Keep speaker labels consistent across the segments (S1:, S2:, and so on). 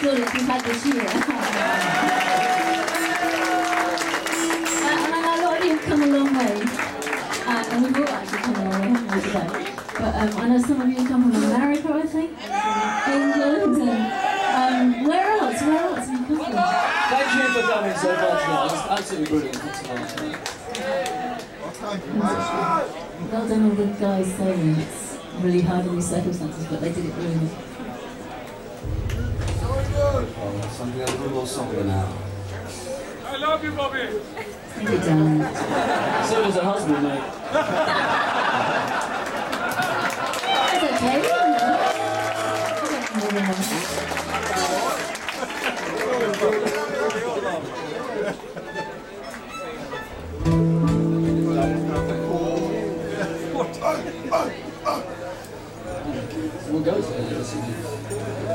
S1: You're the we've had this year. Uh, and a lot of you have come a long way. Uh, and we've all actually come a long way, haven't we, today? But um, I know some of you come from America, I think, England, and um, where else? Where else have you come from?
S2: Thank you for coming so much. It was absolutely brilliant. Thanks so much.
S1: Well done all the guys sailing. It's really hard in these circumstances, but they did it really well.
S3: Oh, something a little more somber now.
S4: I love you, Bobby.
S1: Thank you, darling.
S2: So does her husband, mate.
S1: It's okay. we don't know. I don't know the nonsense.
S2: We'll go to it.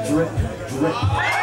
S2: Drip, drip.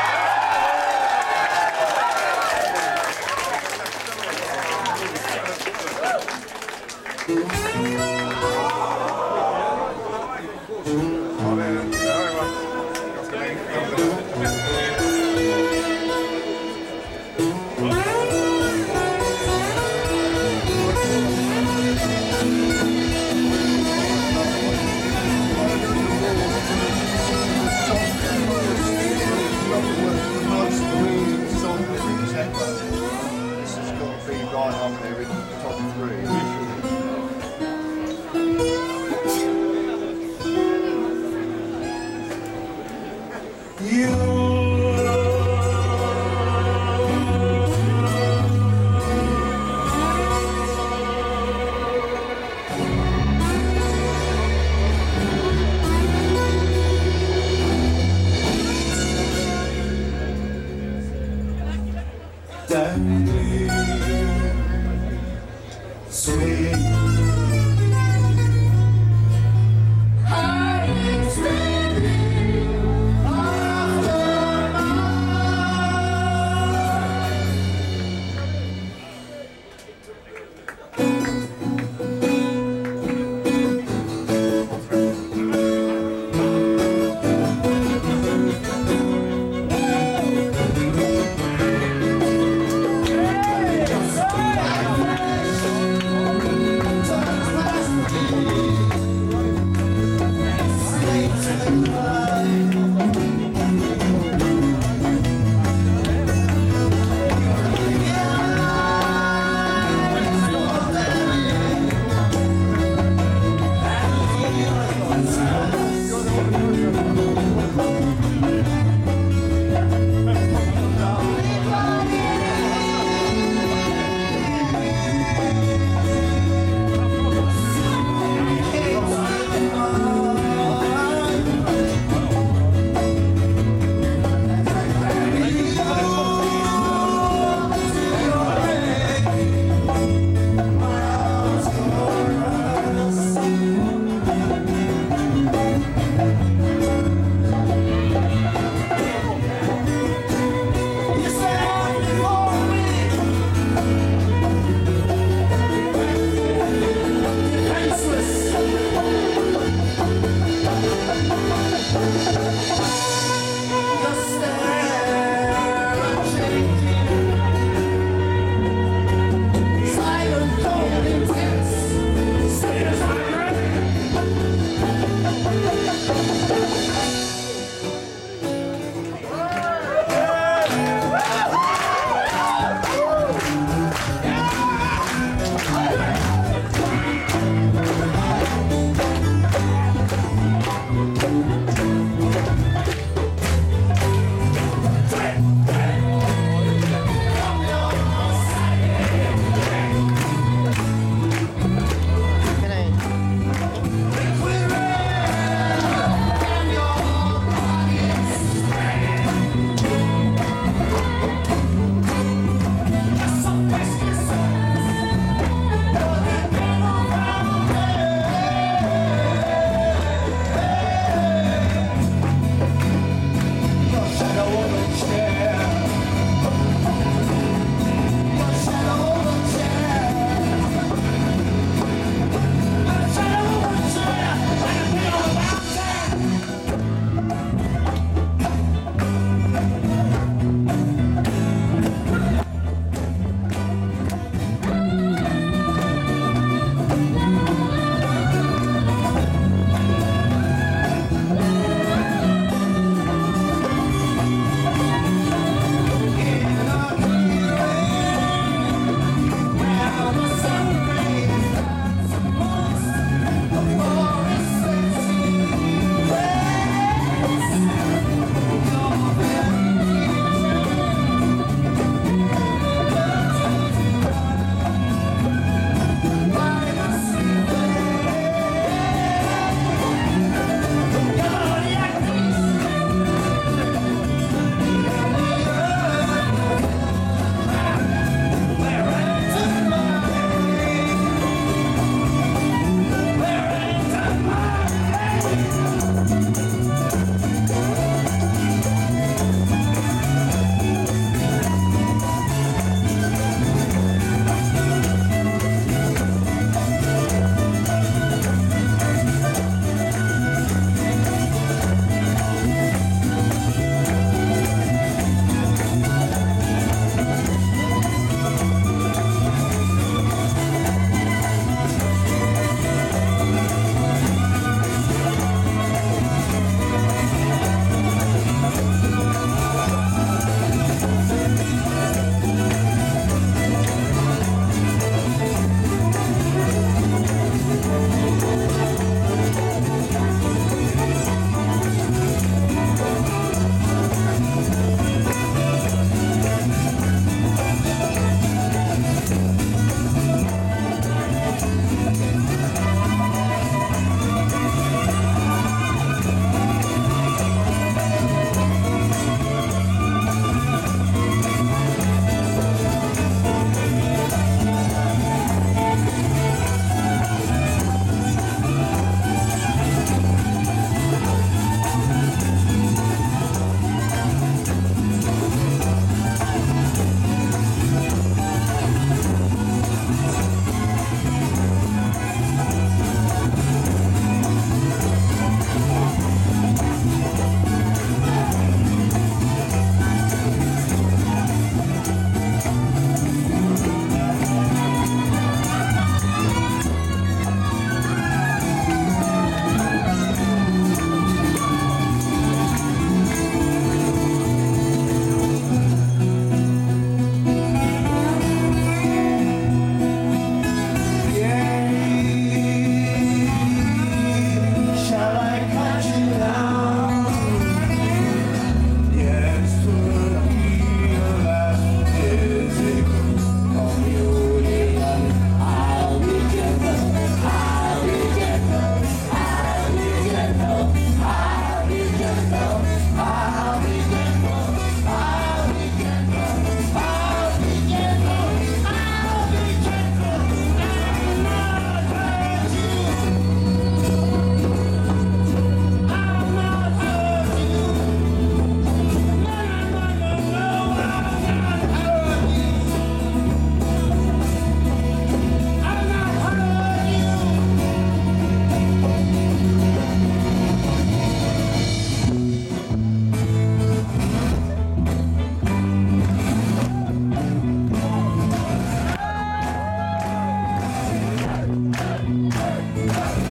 S3: Sweet.